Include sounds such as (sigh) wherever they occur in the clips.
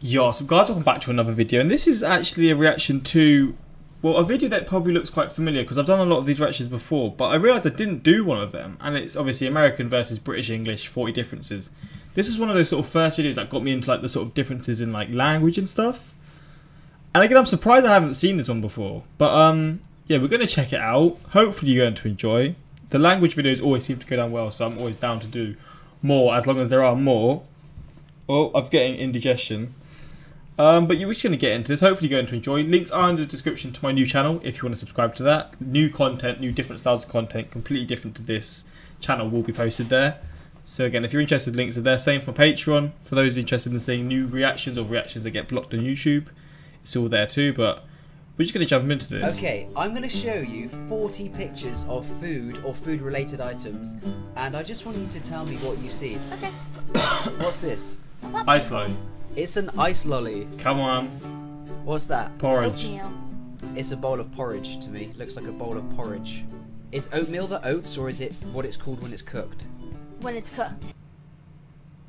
Yo, so guys, welcome back to another video, and this is actually a reaction to, well, a video that probably looks quite familiar because I've done a lot of these reactions before, but I realised I didn't do one of them, and it's obviously American versus British English, 40 differences. This is one of those sort of first videos that got me into like the sort of differences in like language and stuff. And again, I'm surprised I haven't seen this one before, but um, yeah, we're gonna check it out. Hopefully, you're going to enjoy. The language videos always seem to go down well, so I'm always down to do more as long as there are more. Oh, I'm getting indigestion. Um, but you're just going to get into this. Hopefully, you're going to enjoy. Links are in the description to my new channel if you want to subscribe to that. New content, new different styles of content, completely different to this channel will be posted there. So again, if you're interested, links are there. Same for Patreon. For those interested in seeing new reactions or reactions that get blocked on YouTube, it's all there too. But we're just going to jump into this. Okay, I'm going to show you 40 pictures of food or food related items, and I just want you to tell me what you see. Okay. (coughs) What's this? Ice lolly. It's an ice lolly. Come on. What's that? Porridge. Oatmeal. It's a bowl of porridge to me. Looks like a bowl of porridge. Is oatmeal the oats, or is it what it's called when it's cooked? When it's cooked.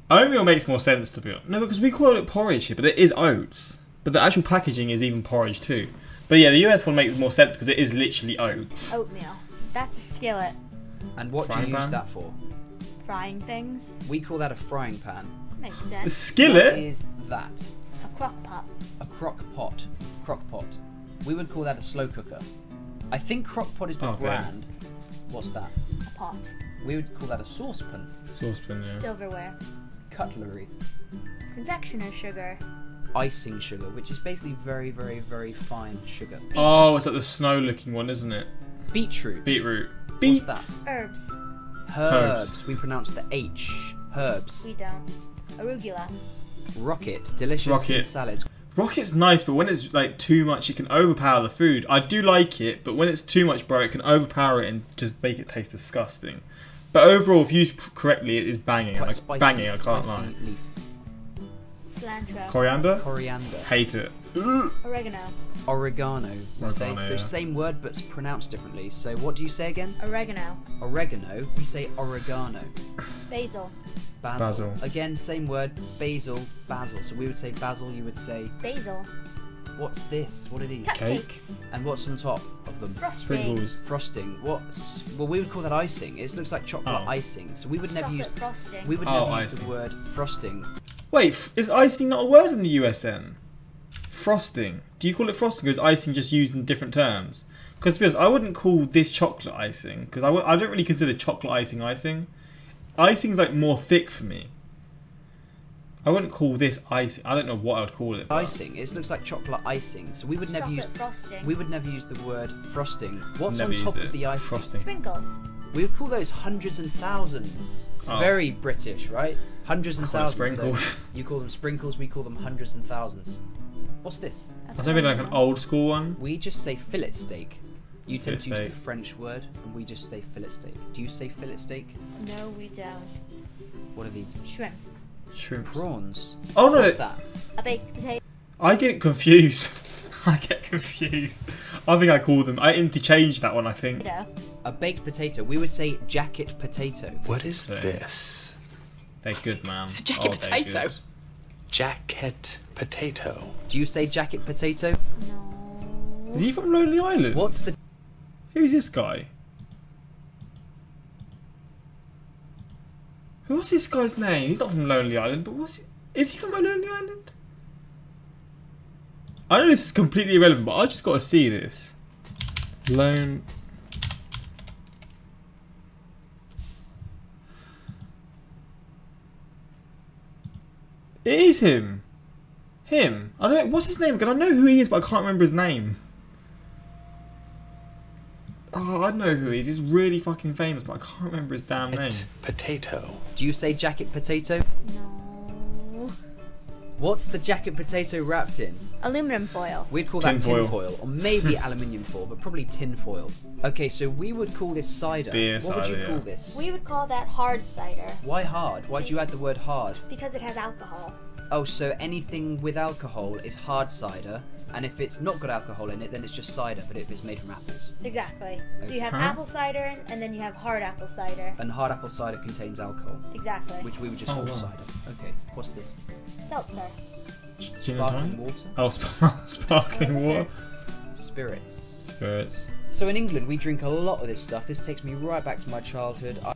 Oatmeal makes more sense to be honest. No, because we call it porridge here, but it is oats. But the actual packaging is even porridge too. But yeah, the US one makes more sense because it is literally oats. Oatmeal. That's a skillet. And what do Frying you use that for? Frying things. We call that a frying pan. Makes sense. What skillet? Is that? A crock pot. A crock pot. Crock pot. We would call that a slow cooker. I think crock pot is the Okay. brand. What's that? A pot. We would call that a saucepan. Saucepan, yeah. Silverware. Cutlery. Confectioner sugar. Icing sugar, which is basically very, very, very fine sugar. Oh, it's like the snow looking one, isn't it? Beetroot. Beetroot. What's Beets. that? Herbs. Herbs. We pronounce the H. Herbs. We don't. Arugula. Rocket. Delicious Rocket. salads. Rocket's nice, but when it's like too much, it can overpower the food. I do like it, but when it's too much, bro, it can overpower it and just make it taste disgusting. But overall, if used correctly, it is banging. Quite Like spicy. banging, I can't spicy lie. leaf. Cilantro. Coriander? Coriander. Hate it. Oregano. Oregano. We say. Oregano, So yeah. same word, but it's pronounced differently. So what do you say again? Oregano. Oregano. We say oregano. Basil. Basil. Basil. Again, same word. Basil. Basil. So we would say basil. You would say, Basil. what's this? What are these? Cake. Cupcakes. And what's on top of them? Frosting. Sprinkles. Frosting. What's? Well, we would call that icing. It looks like chocolate Oh. icing. So we would never Chocolate use. frosting. We would Oh, never use the word frosting. Wait, is icing not a word in the USN? Frosting. Do you call it frosting or is icing just used in different terms? Because to be honest, I wouldn't call this chocolate icing because I w- I don't really consider chocolate icing icing. Icing's like more thick for me. I wouldn't call this icing. I don't know what I would call it. but- Icing. It looks like chocolate icing. So we would never chocolate use. frosting. We would never use the word frosting. What's Never on top used of it. the icing? Frosting. Sprinkles. We would call those hundreds and thousands. Oh. Very British, right? Hundreds and I call thousands. so sprinkles. (laughs) you call them sprinkles, we call them hundreds and thousands. What's this? A I don't like an old school one. We just say fillet steak. You tend Fillet to use steak. the French word, and we just say fillet steak. Do you say fillet steak? No, we don't. What are these? Shrimp. Shrimp. Prawns. Oh no, What's that? A baked potato. I get confused. (laughs) (laughs) I get confused. I think I call them. I interchange that one. I think. Yeah. A baked potato. We would say jacket potato. What is Okay. this? They're good, man. It's a jacket Oh, potato. Jacket potato. Do you say jacket potato? No. Is he from Lonely Island? What's the Who's this guy? What's this guy's name? He's not from Lonely Island, but what's is he from Lonely Island? I know this is completely irrelevant, but I just got to see this. Lone. It is him. Him. I don't. What's his name? Because I know who he is, but I can't remember his name. Oh, I know who he is. He's really fucking famous, but I can't remember his damn name. Potato. Do you say jacket potato? No. What's the jacket potato wrapped in? Aluminum foil. We'd call that Tin tin foil. foil, or maybe (laughs) aluminium foil, but probably tin foil. Okay, so we would call this cider. Beer what would you cider, call this? We would call that hard cider Why hard? Why'd you add the word hard? because it has alcohol. Oh, so anything with alcohol is hard cider, and if it's not got alcohol in it, then it's just cider, but if it's made from apples. Exactly. So you have Huh? apple cider and then you have hard apple cider. And hard apple cider contains alcohol, Exactly. which we would just Oh, call wow. cider. Okay, what's this? Seltzer. Gin and Sparkling tonic? water. Oh, sp- (laughs) sparkling water. Spirits. Spirits. So in England, we drink a lot of this stuff. This takes me right back to my childhood. I-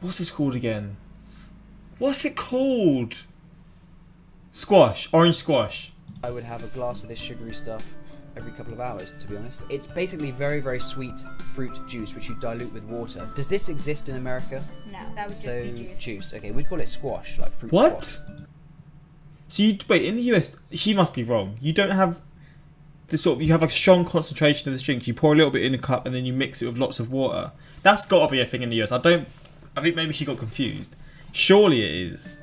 What's this called again? What's it called? Squash. Orange squash. I would have a glass of this sugary stuff every couple of hours, to be honest. It's basically very, very sweet fruit juice, which you dilute with water. Does this exist in America? No, that would just so be juice. Okay, we'd call it squash, like fruit What? squash. So you wait in the US? She must be wrong. You don't have the sort of you have like a strong concentration of the drink. You pour a little bit in a cup and then you mix it with lots of water. That's got to be a thing in the US. I don't. I think maybe she got confused. Surely it is.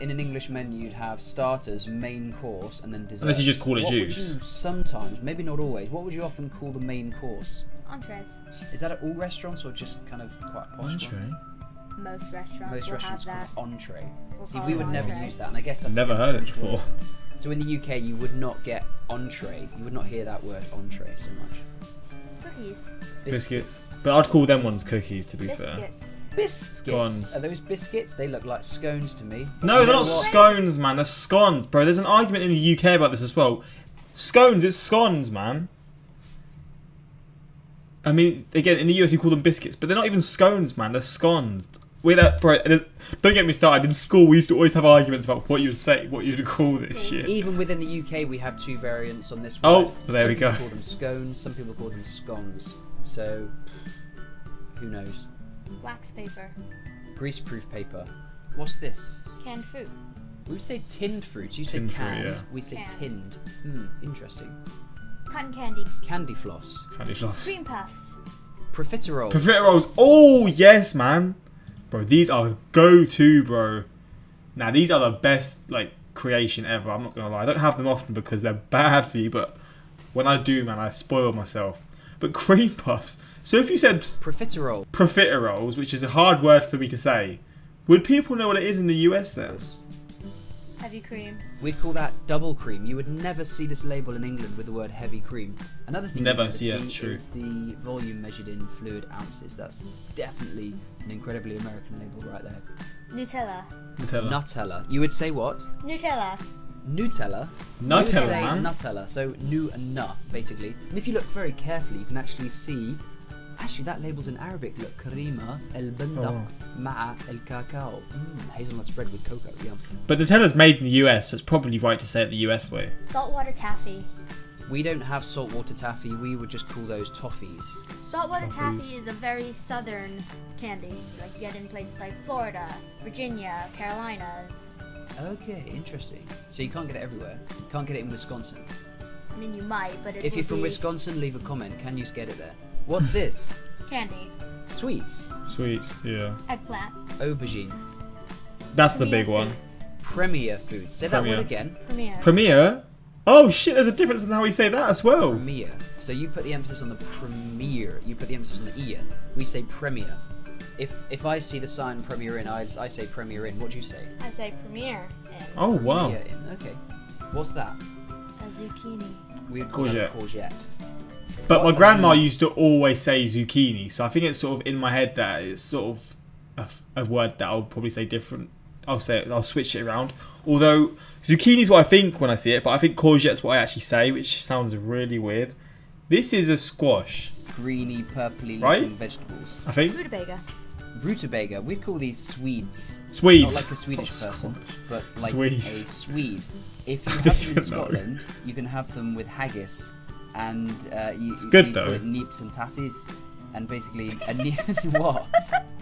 In an English menu, you'd have starters, main course, and then dessert. Unless you just call it what juice. Would you sometimes, maybe not always. What would you often call the main course? Entrees. Is that at all restaurants or just kind of quite posh Entree. ones? Most restaurants Most will restaurants have that. it entree. We'll See, we it would never use that, and I guess that's Never heard it French word. before. So in the UK, you would not get entree. You would not hear that word entree so much. Cookies. Biscuits. But I'd call them ones cookies to be fair. Biscuits. Biscuits. Scones. Are those biscuits? They look like scones to me. No, You they're not what? scones, man. They're scones, bro. There's an argument in the UK about this as well. Scones, it's scones, man. I mean, again, in the US you call them biscuits, but they're not even scones, man. They're scones. Wait, that, bro. there's- Don't get me started. In school, we used to always have arguments about what you'd say, what you'd call this shit. Even within the UK, we have two variants on this. Oh, word. there some we go. Some people call them scones. Some people call them scones. So, who knows? Wax paper. Greaseproof paper. What's this? Canned fruit. We would say tinned fruits. You say Tinned fruit, canned. yeah. We say Canned. tinned. Hmm, interesting. Cotton candy. Candy floss. Candy floss. Cream puffs. Profiterole. Profiteroles. Oh yes, man. Bro, these are go-to, bro. Now these are the best like creation ever. I'm not gonna lie. I don't have them often because they're bad for you, but when I do, man, I spoil myself. But (laughs) cream puffs. So if you said Profiterole. profiteroles, which is a hard word for me to say, would people know what it is in the US then? Heavy cream. We'd call that double cream. You would never see this label in England with the word heavy cream. Another thing Never you see never it, see true. is the volume measured in fluid ounces. That's definitely an incredibly American label right there. Nutella. Nutella. Nutella. You would say what? Nutella. Nutella. We Nutella, man. Nutella. So nu and na, basically. And if you look very carefully, you can actually see. Actually, that label's in Arabic. Look, karima el bendaq Oh. ma'a el cacao. Mm, hazelnut spread with cocoa. Yum. But the Nutella's made in the US, so it's probably right to say it the US way. Saltwater taffy. We don't have saltwater taffy. We would just call those toffees. Saltwater Toffees. taffy is a very southern candy. Like you get in places like Florida, Virginia, Carolinas. Okay, interesting. So you can't get it everywhere. You can't get it in Wisconsin. I mean, you might, but it If you're from be Wisconsin, leave a comment. Can you get it there? What's this? candy. Sweets. Sweets, yeah. Eggplant. Aubergine. That's the Premier big one. foods. Premier foods. Say that Premier. word again. Premier. Premier. Oh shit, there's a difference in how we say that as well. Premier. So you put the emphasis on the premier. You put the emphasis on the ear. We say premier. If if I see the sign Premier Inn, I, I say Premier Inn. What do you say? I say premier. And Oh wow. Premier Inn. Okay. What's that? a zucchini. We would call that Courgette. courgette. But What my grandma these? used to always say zucchini, so I think it's sort of in my head that it's sort of a word that I'll probably say different. I'll say it, I'll switch it around. Although zucchini is what I think when I see it, but I think courgette's what I actually say, which sounds really weird. This is a squash, Greeny, purpley Right? looking vegetables. I think. Rutabaga. Rutabaga. We'd call these Swedes. Swedes. Not like a Swedish Oh, person, squash. but like Swede. a Swede. If (laughs) you I have them in even know. Scotland, you can have them with haggis, and uh, you, It's good, you though. call it neeps and tatties, and basically a ne- (laughs) what?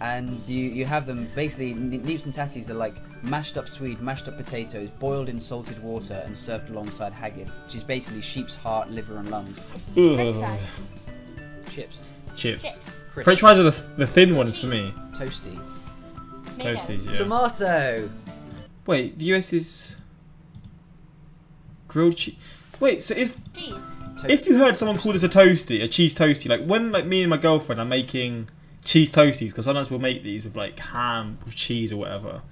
And you you have them basically neeps and tatties are like mashed up Swede, mashed up potatoes, boiled in salted water, and served alongside haggis, which is basically sheep's heart, liver, and lungs. French Ugh. fries. Chips, Chips. Chips. French fries are the, the thin ones for me. toasty, Tomatoes. Toasties, yeah. tomato. Wait, the US is grilled cheese. Wait, so is Cheese. To- if you heard someone call this a toasty, a cheese toasty, like when like me and my girlfriend are making cheese toasties, because sometimes we'll make these with like ham with cheese or whatever.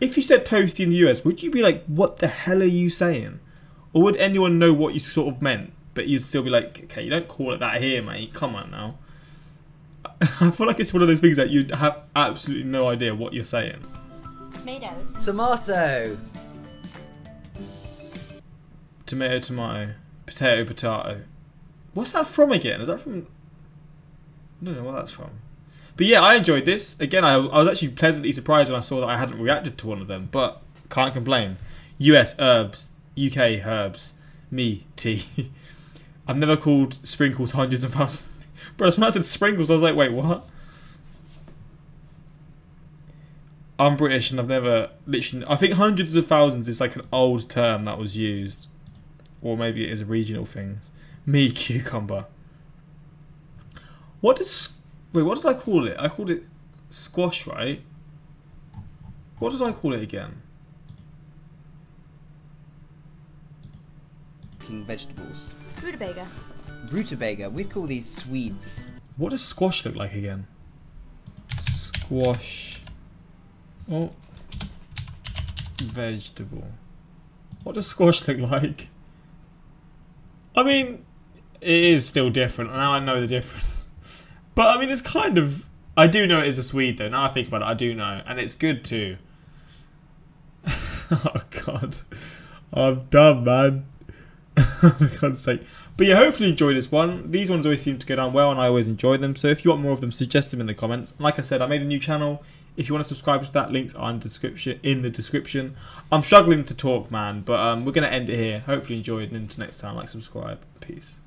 If you said toasty in the US, would you be like, "What the hell are you saying?" Or would anyone know what you sort of meant, but you'd still be like, "Okay, you don't call it that here, mate. Come on now." (laughs) I feel like it's one of those things that you'd have absolutely no idea what you're saying. Tomatoes. Tomato. Tomato, tomato. Potato, potato. What's that from again? Is that from. I don't know what that's from. But yeah, I enjoyed this. Again, I, I was actually pleasantly surprised when I saw that I hadn't reacted to one of them, but can't complain. US herbs, UK herbs, me tea. (laughs) I've never called sprinkles hundreds of thousands. (laughs) Bro, when I said sprinkles, I was like, wait, what? I'm British and I've never literally. I think hundreds of thousands is like an old term that was used, or maybe it is a regional thing. Me (laughs) cucumber. What does wait? What did I call it? I called it squash, right? What did I call it again? King vegetables. Rutabaga. Rutabaga. We'd call these Swedes. What does squash look like again? Squash. Oh. Vegetable. What does squash look (laughs) like? I mean, it is still different. Now I know the difference. (laughs) But I mean, it's kind of. I do know it is a Swede though. Now I think about it, I do know. And it's good too. (laughs) oh, God. I'm done, man. (laughs) for God's sake. But yeah, hopefully you enjoyed this one. These ones always seem to go down well, and I always enjoy them. So if you want more of them, suggest them in the comments. Like I said, I made a new channel. If you want to subscribe to that, links are in the description. In the description. I'm struggling to talk, man, but um, we're gonna end it here. Hopefully you enjoyed, and until next time, like, subscribe, peace.